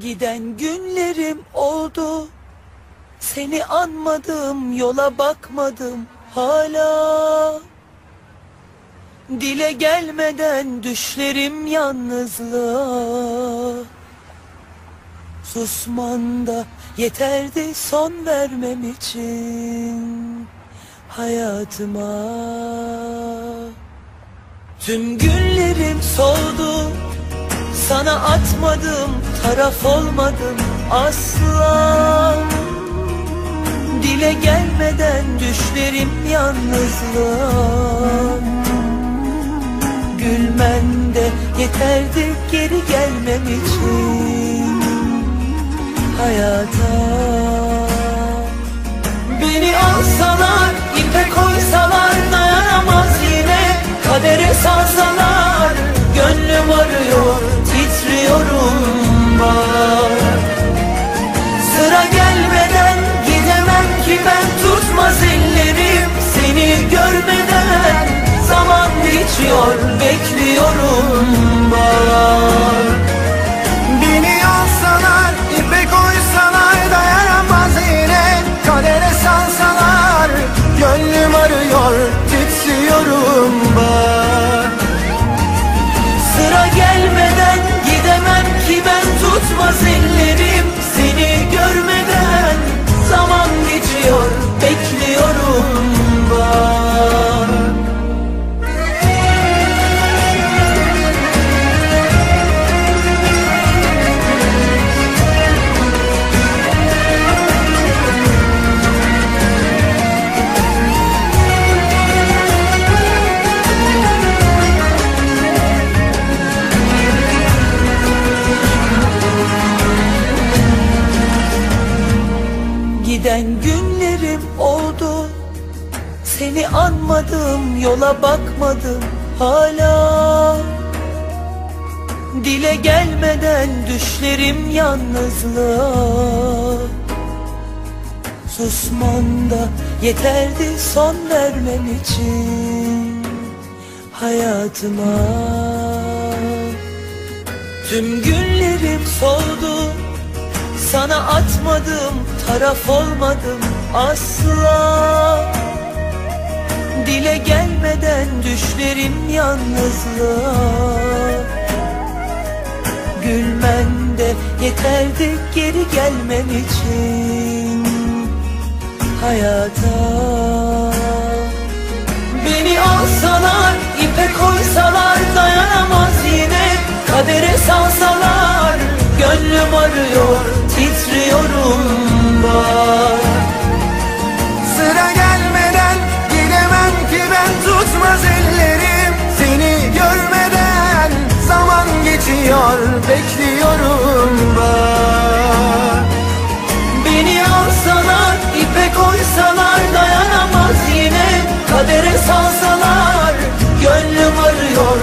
Giden günlerim oldu. Seni anmadım yola bakmadım hala. Dile gelmeden düşlerim yalnızlığa. Susman da yeterdi son vermem için Hayatıma. Tüm günlerim soldu sana atmadım, taraf olmadım asla. Dile gelmeden düşlerim yalnızlığa. Gülmen de yeterdi geri gelmem titriyorum Seni anmadım yola bakmadım hala. Dile gelmeden düşlerim yalnızlığa. Susman da yeterdi son vermem için Hayatıma. Tüm günlerim soldu sana atmadım, taraf olmadım asla Dile gelmeden düşlerim yalnızlığa. Gülmen de yeterdi geri gelmem için Hayata. Beni alsalar, ipe koysalar dayanamaz yine. Kadere salsalar, gönlüm arıyor, salsalar Gönlüm arıyor.